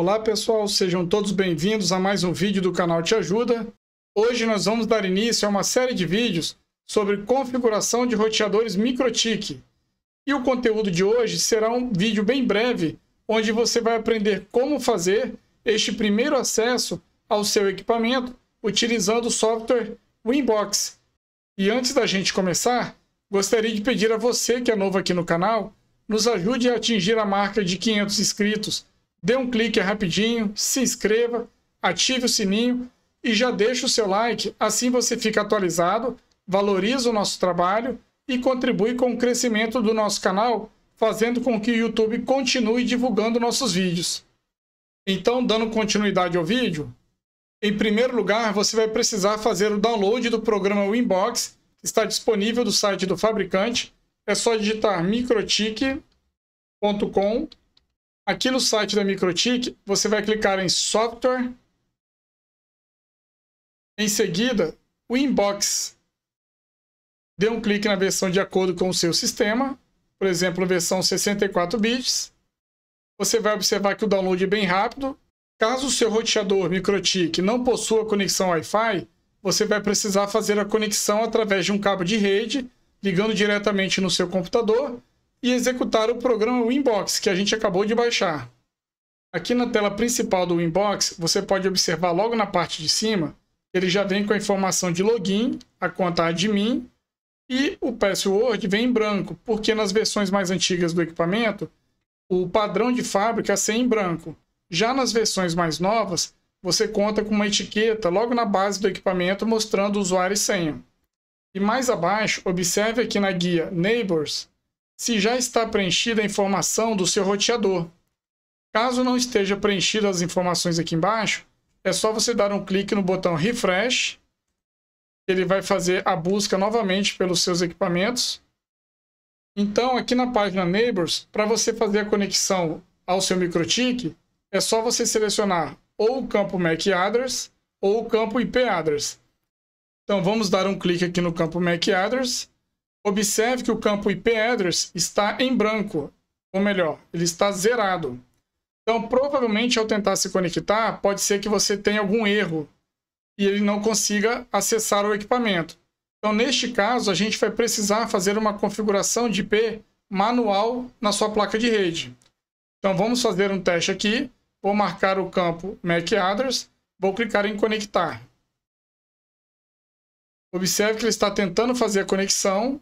Olá pessoal, sejam todos bem-vindos a mais um vídeo do canal Te Ajuda. Hoje nós vamos dar início a uma série de vídeos sobre configuração de roteadores MikroTik. E o conteúdo de hoje será um vídeo bem breve, onde você vai aprender como fazer este primeiro acesso ao seu equipamento utilizando o software Winbox. E antes da gente começar, gostaria de pedir a você que é novo aqui no canal, nos ajude a atingir a marca de 500 inscritos. Dê um clique rapidinho, se inscreva, ative o sininho e já deixe o seu like, assim você fica atualizado, valoriza o nosso trabalho e contribui com o crescimento do nosso canal, fazendo com que o YouTube continue divulgando nossos vídeos. Então, dando continuidade ao vídeo, em primeiro lugar, você vai precisar fazer o download do programa Winbox, que está disponível do site do fabricante. É só digitar microtik.com. Aqui no site da Microtik, você vai clicar em Software. Em seguida, o Inbox. Dê um clique na versão de acordo com o seu sistema, por exemplo, versão 64 bits. Você vai observar que o download é bem rápido. Caso o seu roteador MikroTik não possua conexão Wi-Fi, você vai precisar fazer a conexão através de um cabo de rede, ligando diretamente no seu computador e executar o programa Winbox que a gente acabou de baixar. Aqui na tela principal do Winbox, você pode observar logo na parte de cima, ele já vem com a informação de login, a conta admin e o password vem em branco, porque nas versões mais antigas do equipamento, o padrão de fábrica é ser em branco. Já nas versões mais novas, você conta com uma etiqueta logo na base do equipamento mostrando usuário e senha. E mais abaixo, observe aqui na guia Neighbors se já está preenchida a informação do seu roteador. Caso não esteja preenchida as informações aqui embaixo, é só você dar um clique no botão Refresh. Ele vai fazer a busca novamente pelos seus equipamentos. Então, aqui na página Neighbors, para você fazer a conexão ao seu MikroTik, é só você selecionar ou o campo MAC Address ou o campo IP Address. Então vamos dar um clique aqui no campo MAC Address. Observe que o campo IP Address está em branco, ou melhor, ele está zerado. Então provavelmente ao tentar se conectar, pode ser que você tenha algum erro e ele não consiga acessar o equipamento. Então neste caso, a gente vai precisar fazer uma configuração de IP manual na sua placa de rede. Então vamos fazer um teste aqui vou marcar o campo MAC Address, vou clicar em conectar. Observe que ele está tentando fazer a conexão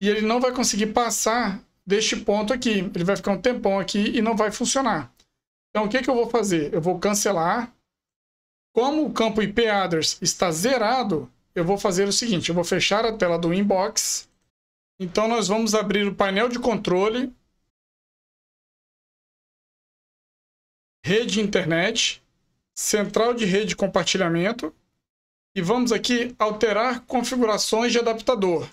e ele não vai conseguir passar deste ponto aqui. Ele vai ficar um tempão aqui e não vai funcionar. Então, o que, que eu vou fazer? Eu vou cancelar. Como o campo IP address está zerado, eu vou fazer o seguinte, eu vou fechar a tela do inbox. Então, nós vamos abrir o painel de controle rede internet, central de rede de compartilhamento e vamos aqui alterar configurações de adaptador.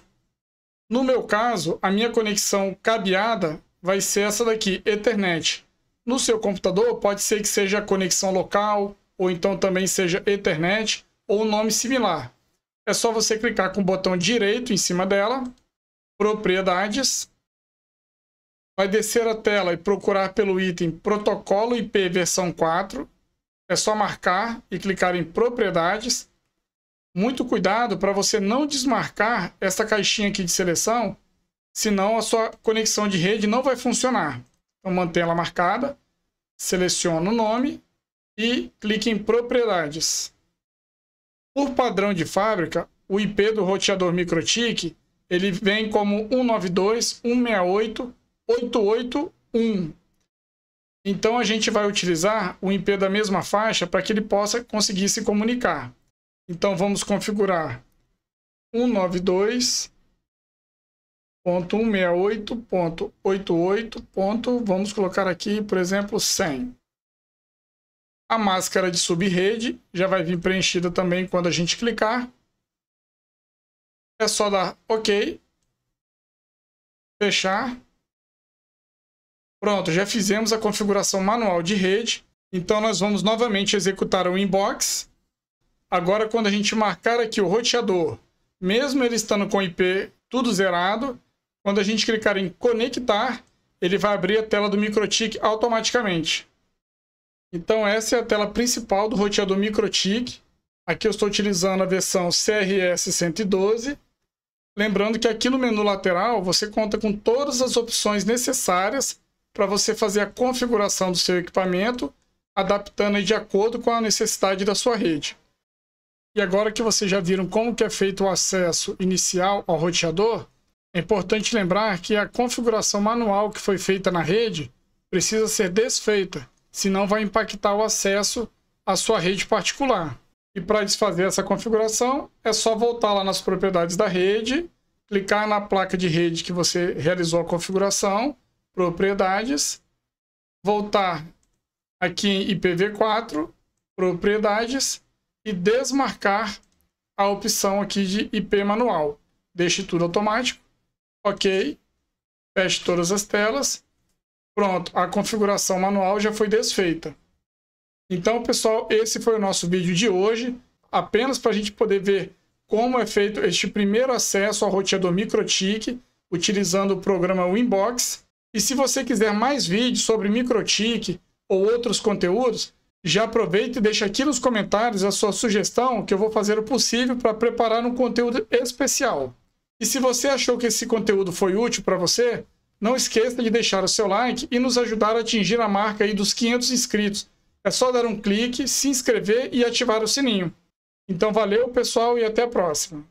No meu caso, a minha conexão cabeada vai ser essa daqui, Ethernet. No seu computador, pode ser que seja conexão local, ou então também seja Ethernet, ou um nome similar. É só você clicar com o botão direito em cima dela, Propriedades, vai descer a tela e procurar pelo item Protocolo IP versão 4. É só marcar e clicar em Propriedades. Muito cuidado para você não desmarcar essa caixinha aqui de seleção, senão a sua conexão de rede não vai funcionar. Então mantenha ela marcada, seleciona o nome e clique em Propriedades. Por padrão de fábrica, o IP do roteador MikroTik ele vem como 192.168 881. Então a gente vai utilizar o IP da mesma faixa para que ele possa conseguir se comunicar. Então vamos configurar 192.168.88. Vamos colocar aqui, por exemplo, 100. A máscara de subrede já vai vir preenchida também quando a gente clicar. É só dar OK, fechar Pronto, já fizemos a configuração manual de rede. Então nós vamos novamente executar o inbox. Agora quando a gente marcar aqui o roteador, mesmo ele estando com IP tudo zerado, quando a gente clicar em conectar, ele vai abrir a tela do MikroTik automaticamente. Então essa é a tela principal do roteador MikroTik. Aqui eu estou utilizando a versão CRS 112. Lembrando que aqui no menu lateral você conta com todas as opções necessárias para você fazer a configuração do seu equipamento, adaptando de acordo com a necessidade da sua rede. E agora que vocês já viram como que é feito o acesso inicial ao roteador, é importante lembrar que a configuração manual que foi feita na rede precisa ser desfeita, senão vai impactar o acesso à sua rede particular. E para desfazer essa configuração, é só voltar lá nas propriedades da rede, clicar na placa de rede que você realizou a configuração, propriedades, voltar aqui em IPv4, propriedades, e desmarcar a opção aqui de IP manual. Deixe tudo automático. Ok. Feche todas as telas. Pronto, a configuração manual já foi desfeita. Então, pessoal, esse foi o nosso vídeo de hoje. Apenas para a gente poder ver como é feito este primeiro acesso ao roteador MikroTik, utilizando o programa Winbox. E se você quiser mais vídeos sobre MikroTik ou outros conteúdos, já aproveita e deixa aqui nos comentários a sua sugestão, que eu vou fazer o possível para preparar um conteúdo especial. E se você achou que esse conteúdo foi útil para você, não esqueça de deixar o seu like e nos ajudar a atingir a marca aí dos 500 inscritos. É só dar um clique, se inscrever e ativar o sininho. Então valeu, pessoal, e até a próxima.